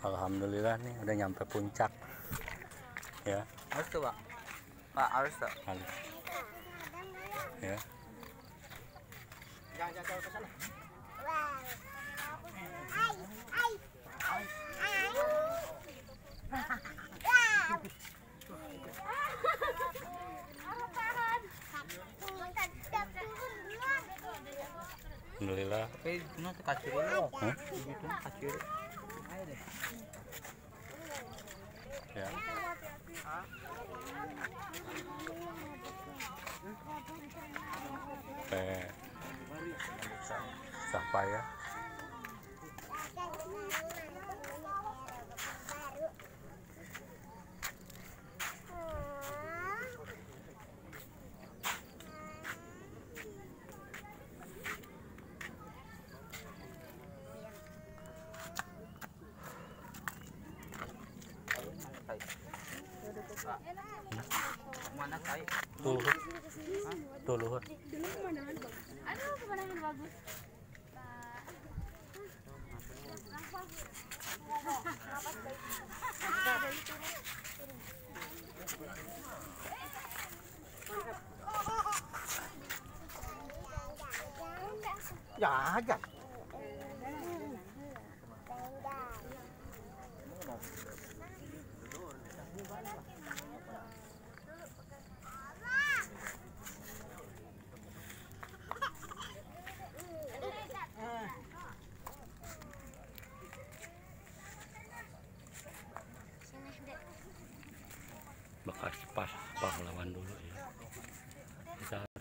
Alhamdulillah nih udah nyampe puncak. Ya. Harus tuh pak. Pak harus tuh. Halus ya. Jangan jangan jauh ke sana Alhamdulillah tapi tuh kasih dulu? Hah? itu kasih dulu ya. Teh Sapa ya mana tayo. Tuluhod. Ha? Tuluhod. Ano ko ba naman bago? Dạ, dạ.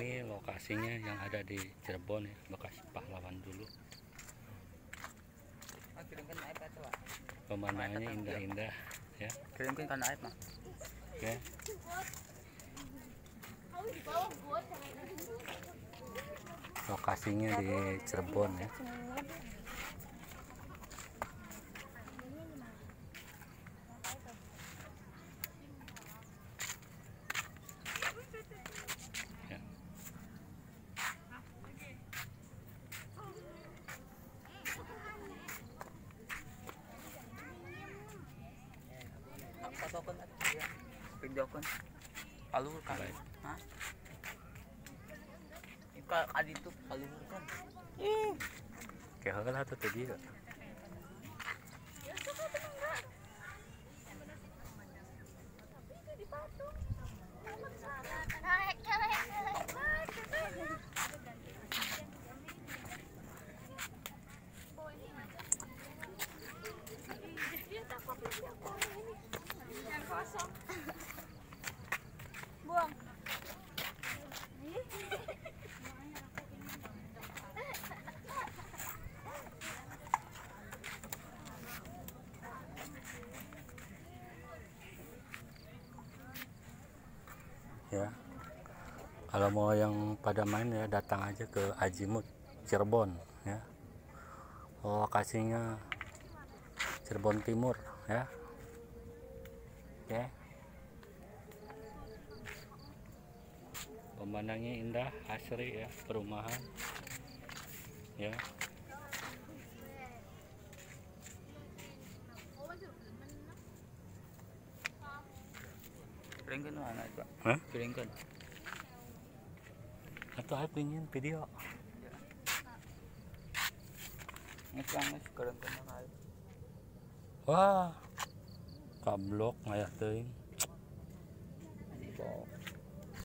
ini lokasinya yang ada di Cirebon ya bekas pahlawan dulu. Pak pemandangannya indah-indah ya. Kirimkan karena iPad mah ya. Lokasinya di Cirebon Ya. Fotokan aja ya videokan alur kan Baik. Hah? Ika adi tuh kan? Kayak hal atau tadi ya. Kalau mau yang pada main ya datang aja ke Ajimut Cirebon ya. Lokasinya Cirebon Timur ya. Oke pemandangannya indah asri ya perumahan ya Piringkan na anak ko. Diba? Ha? Piringkan. Ato ay pingin video. Ngayon lang mas karon ko na kayo. Wah. Kablok ngayon to. Ano